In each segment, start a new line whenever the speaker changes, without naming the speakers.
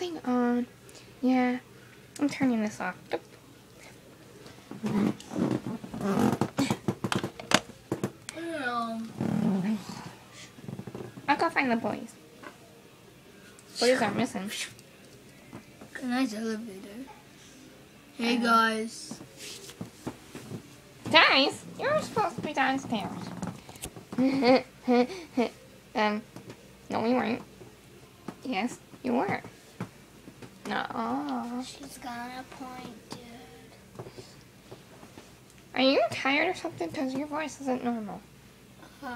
nothing on. Yeah, I'm turning this off.
Um,
I'll go find the boys. Boys are missing.
a nice elevator. Hey guys.
Guys, you're supposed to be downstairs. um, no, we weren't. Yes, you were. No.
She's got a point, dude.
Are you tired or something? Because your voice isn't normal.
Uh,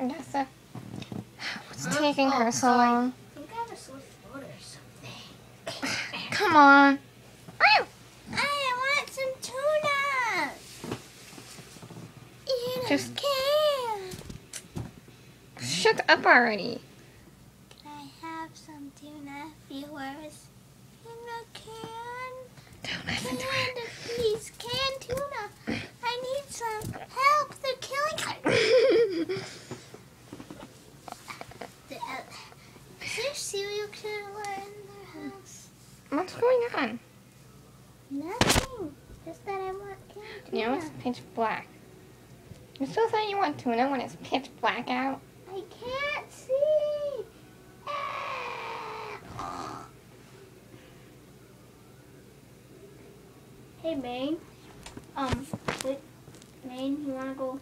Yes, what's
Huh?
taking
Oh,
her so
sorry.
long?
I think I have a sore throat or something.
Come on.
I want some tuna. In
Just-
can't.
Shut up already.
Can I have some tuna, viewers? In a can.
Don't listen to
Can,
her.
please, can tuna. I need some help. They're killing me. The, uh, is there a serial killer in their house?
What's going on?
Nothing. Just that I want canned tuna.
Now it's pitch black. You still say you want tuna when it's pitch black out?
I can't see. Ah. Hey, Maine. Um, wait, Maine, you wanna go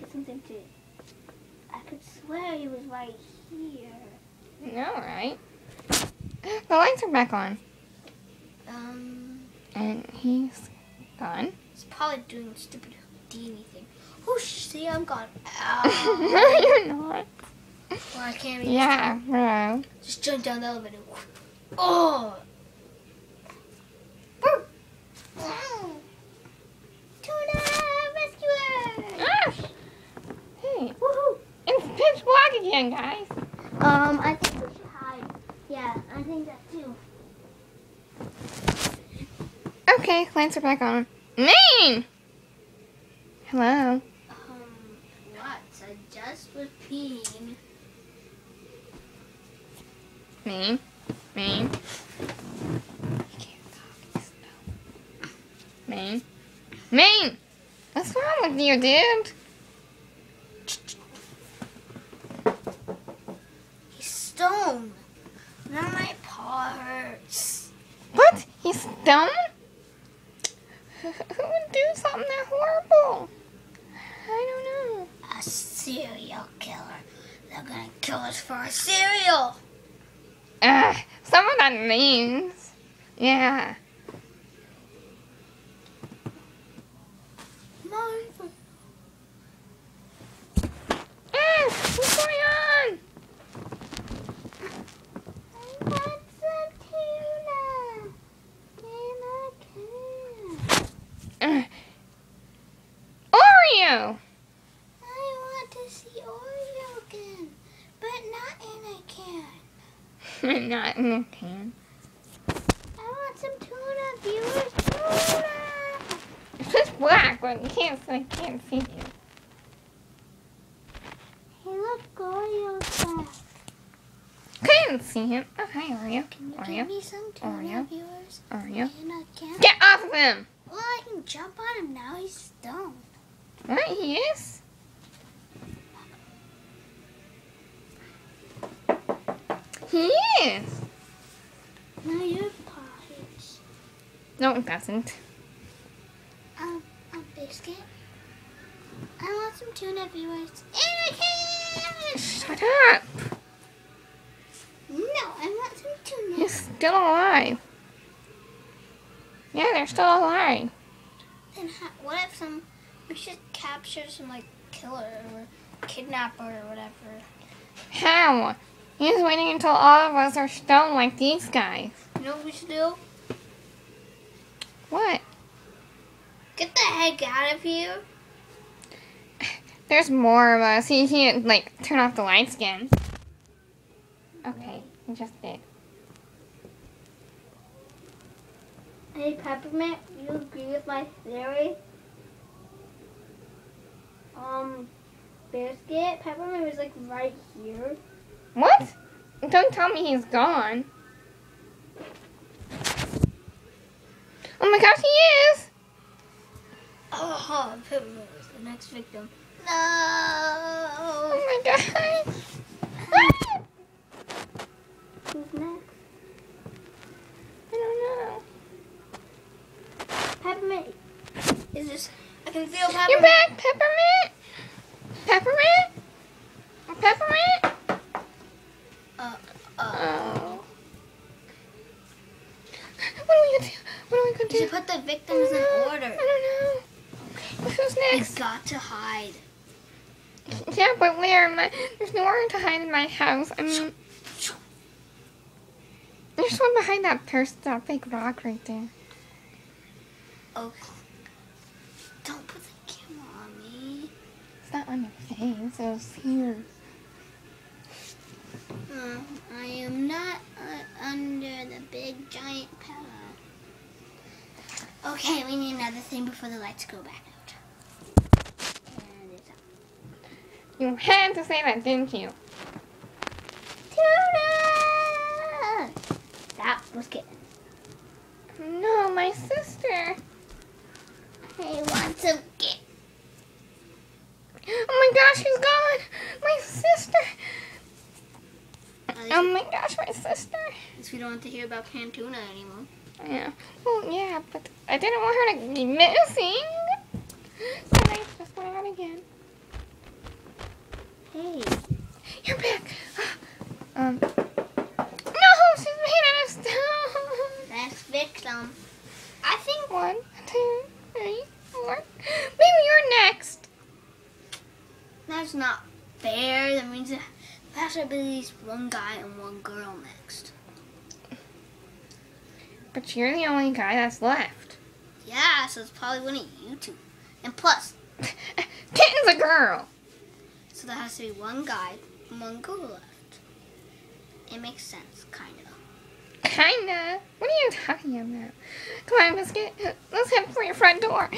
get something to? I could swear he was right here.
No, right? The lights are back on.
Um,
And he's gone.
he's probably doing stupid Houdini thing. Oh, See, I'm gone.
no, you're not.
well, I can't.
Yeah, bro.
Just jump down the elevator. Oh! Tuna rescuer!
Ah! Hey,
Woohoo!
it's pitch black again, guys.
Um, I think we should hide. Yeah, I think that too.
Okay, lights are back on. Maine! Hello.
Um, what? I just was peeing.
Maine. Maine. You can't talk. No. Maine. Maine! What's wrong with you, dude?
He's stoned. Now my paw hurts.
What? He's stoned? Who would do something that horrible? I don't know.
A serial killer. They're gonna kill us for our cereal.
Ugh, some of that means. Yeah.
Martha.
Ah, what's going on?
I want some tuna. In a can.
Ugh. Oreo!
I want to see Oreo again, but not in a can.
Not in a can.
I want some tuna, viewers. Tuna.
It's just black, but you can't, I can't see you.
Hey, look, Oreo's back.
Couldn't see him. Oh, hi, Oreo.
Can you
Oreo.
give me some tuna,
Oreo.
viewers?
Oreo. Get off of him!
Well, I can jump on him now. He's stoned.
What? He is? He is!
Now your paw.
No, it doesn't.
Um, a biscuit. I want some tuna, viewers. In a can.
Shut up!
No, I want some tuna.
He's still alive. Yeah, they're still alive.
Then ha- what if some? We should capture some like killer or kidnapper or whatever.
How? He's waiting until all of us are stoned like these guys.
You know what we should do?
What?
Get the heck out of here.
There's more of us. He can't, like, turn off the lights again. Okay, he just did.
Hey, Peppermint, you agree with my theory? Um,
Biscuit. Peppermint was like right here.
What? Don't tell me he's gone. Oh my gosh, he is!
Oh, Peppermint was the next victim. No.
Oh my gosh.
Who's next?
I don't know.
Peppermint.
Is this? I can feel Peppermint.
You're back! Peppermint? Peppermint?
Uh, uh,
Oh. What are we gonna do? What are we gonna
you should put the victims in order.
I don't know. Who's next?
got to hide.
Yeah, but where? My, there's nowhere to hide in my house. I mean, there's one behind that person, that big rock right there.
Oh. Don't put the camera on me.
It's not on your face. It was here.
Uh, I am not uh, under the big giant pillow. Okay, we need another thing before the lights go back out. And it's out.
You had to say that, didn't you?
Tuna! That was good.
No, my sister.
I want some get.
Oh my gosh, she's gone. My sister. Oh my gosh, my sister.
at least we don't have to hear about canned tuna anymore.
Yeah. Well, yeah, but I didn't want her to be missing. So I just went out again.
Hey.
You're back. Um. No, she's made out of stone.
Next victim. I think
One, two, three, four. Maybe you're next.
that's not fair. That means there has to be at least one guy and one girl next.
But you're the only guy that's left.
Yeah, so it's probably one of you two. And plus,
Kitten's a girl.
so there has to be one guy one girl left. It makes sense, kind of.
Kinda. What are you talking about? Come on, Biscuit. Let's head for your front door.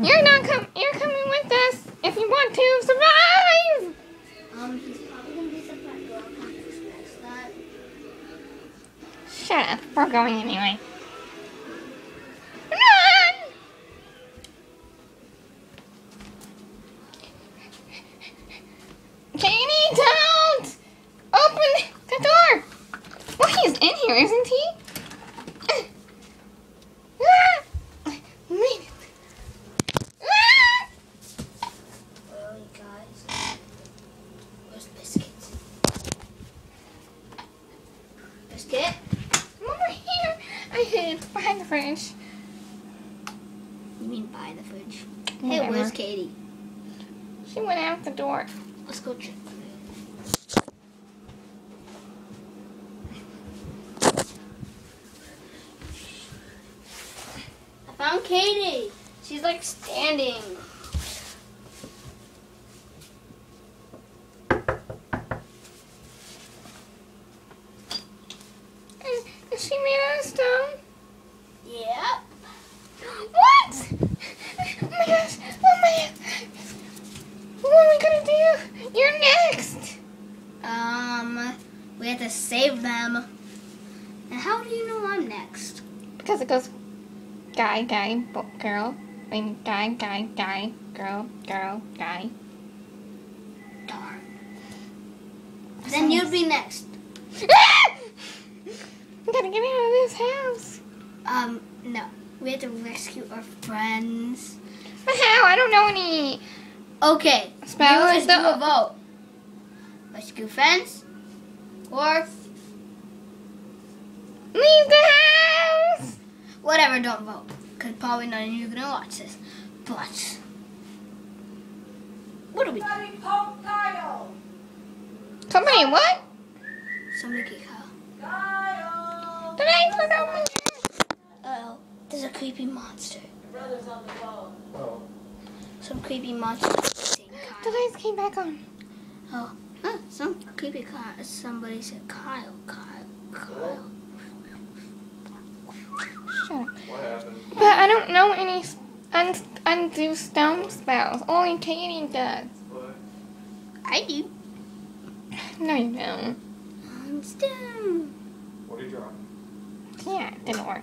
You're not com- You're coming with us if you want to survive.
Um, he's probably gonna be the front door. I can't express that.
Shut up. We're going anyway. Here, isn't he? Wait.
You where's Biscuit? Biscuit?
I'm over here. I hid behind the fridge.
You mean by the fridge? Hey, where's Katie?
She went out the door.
Let's go check. I found Katie. She's like standing.
Is, is she made out of stone?
Yep.
What? Oh my gosh. Oh my. What are we gonna do? You're next.
Um, we have to save them. And how do you know I'm next?
Because it goes guy, guy, girl. Mean, guy, guy, guy, girl, girl, guy.
Darn. Then you'd be next.
We gotta get out of this house.
Um, no. We have to rescue our friends.
But how? I don't know any.
Okay.
Spell
you do
the-
a vote. Rescue friends or
Leave the house.
Whatever. Don't vote because probably none of you are gonna watch this. But what do we? do?
Somebody poke Kyle!
Somebody what?
Somebody kick her.
Kyle!
Did I turn over?
Oh, there's a creepy monster.
Your brother's on the phone. Oh.
Some creepy monster.
The lights came back on.
Oh, huh, some creepy Kyle. Somebody said Kyle. Kyle. Kyle.
Shut up.
What happened?
But I don't know any un- undo stone spells. Only Katie does.
What?
I do.
No, you don't.
I'm still.
What are you drawing?
Yeah, it didn't work.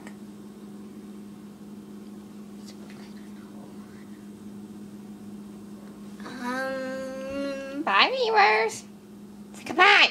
Um.
Bye, viewers. Say goodbye.